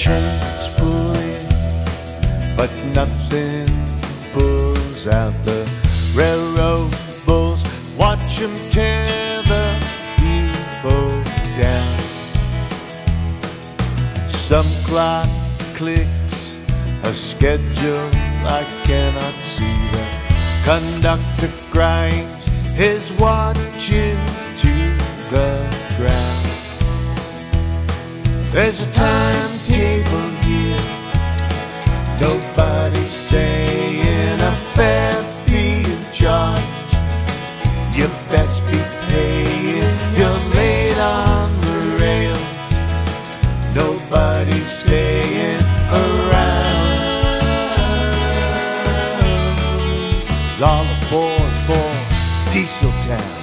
Chains pulley, but nothing pulls out the railroad bulls. Watch them tear the depot down. Some clock clicks, a schedule I cannot see. The conductor grinds his watch into the ground. There's a time saying a fair fee of charge. You best be paying. You're late on the rails. Nobody's staying around. All aboard for Diesel Town.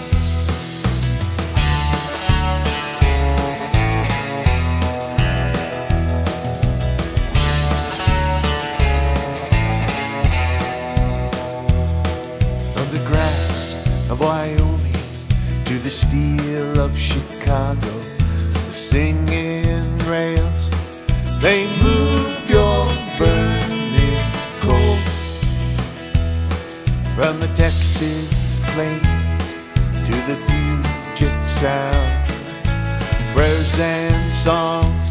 Of Chicago, the singing rails, they move your burning coal. From the Texas plains to the Puget Sound, prayers and songs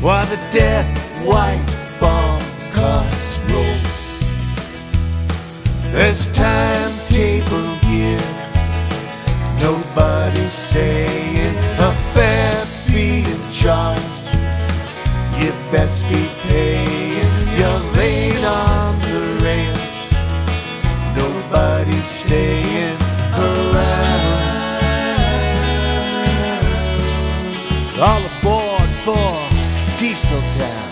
while the death white bomb cars roll. There's timetable here. Nobody's saying best be paying. You're late on the rail. Nobody's staying around. All aboard for Diesel Town.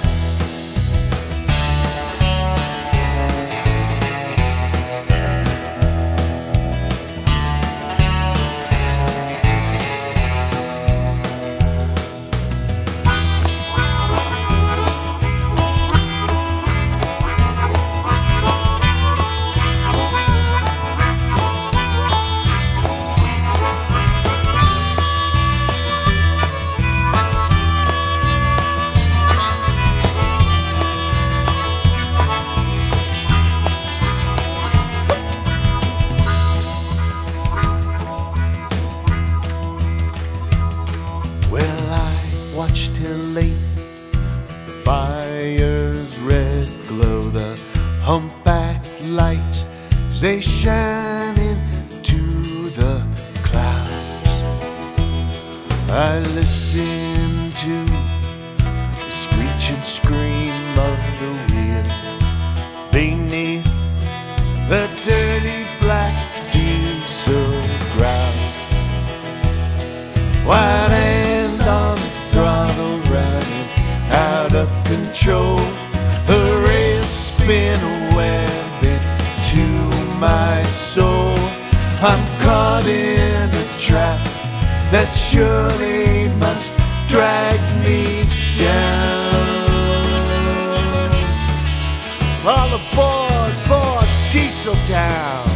They shine into the clouds. I listen to the screech and scream of the wind beneath the dirty black diesel ground. White hand on the throttle running out of control. I'm caught in a trap that surely must drag me down. All aboard for Diesel Town.